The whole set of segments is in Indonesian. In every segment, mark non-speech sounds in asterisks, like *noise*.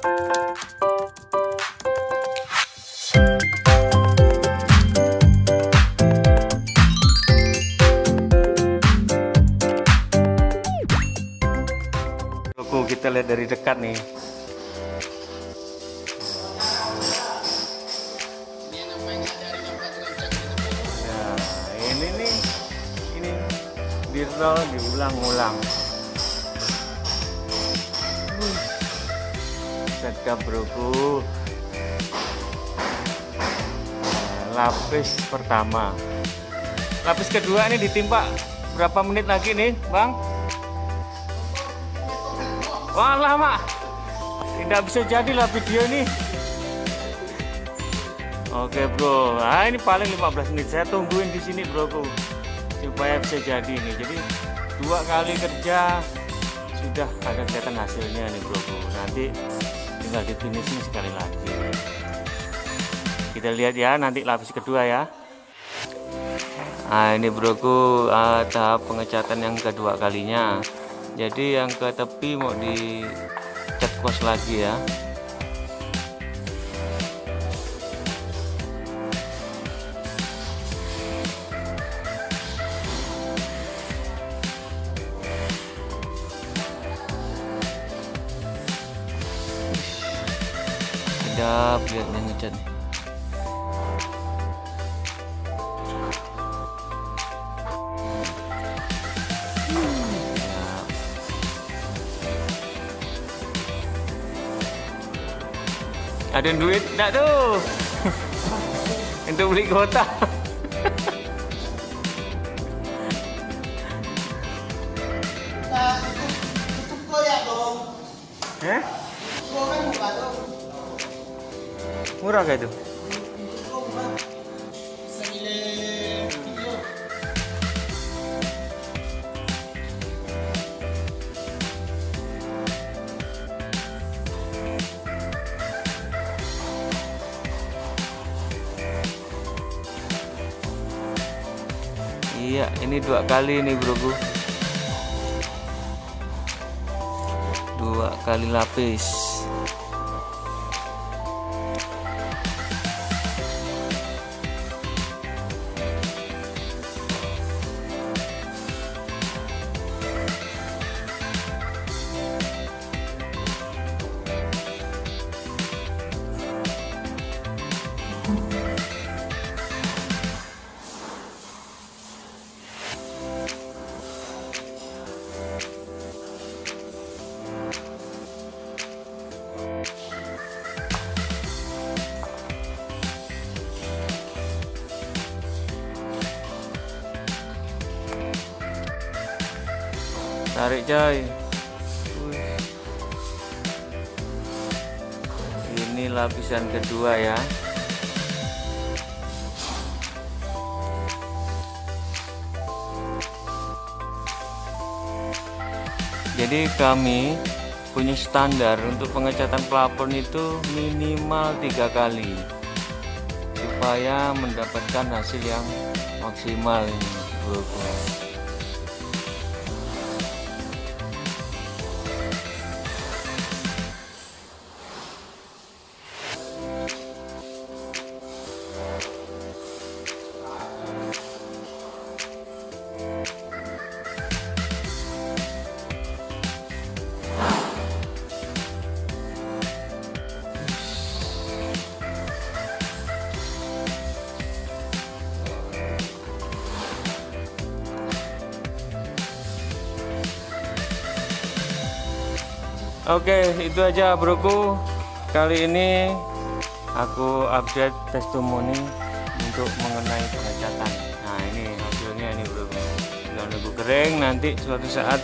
Logo kita lihat dari dekat nih. Nah, ini nih, ini diulang-ulang. Sedap broku. Lapis pertama. Lapis kedua ini ditimpa berapa menit lagi nih, Bang? Wah lama. Tidak bisa jadilah video ini. Oke bro, nah ini paling 15 menit. Saya tungguin di sini bro, supaya bisa jadi ini. Jadi dua kali kerja sudah ada kelihatan hasilnya nih bro. Nanti tinggal di finishing sekali lagi. Kita lihat ya nanti lapis kedua ya. Nah ini broku uh, tahap pengecatan yang kedua kalinya jadi yang ke tepi mau di cat kuas lagi ya sedap lihatnya ngecat nih Ada duit tak tu? *laughs* Untuk beli kota. Murah kah itu? Iya, ini dua kali nih broku. Dua kali lapis. Tarik. Wih. Ini lapisan kedua ya. Jadi kami punya standar untuk pengecatan plafon itu minimal tiga kali supaya mendapatkan hasil yang maksimal ini Oke, itu aja broku. Kali ini aku update testimoni untuk mengenai pengecatan. Nah, ini hasilnya ini broku. Tinggal nunggu kering nanti suatu saat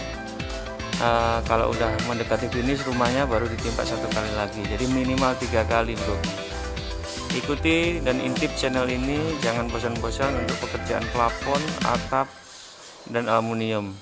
uh, kalau udah mendekati finish rumahnya baru ditimpa satu kali lagi. Jadi minimal tiga kali, bro. Ikuti dan intip channel ini, jangan bosan-bosan untuk pekerjaan plafon, atap, dan aluminium.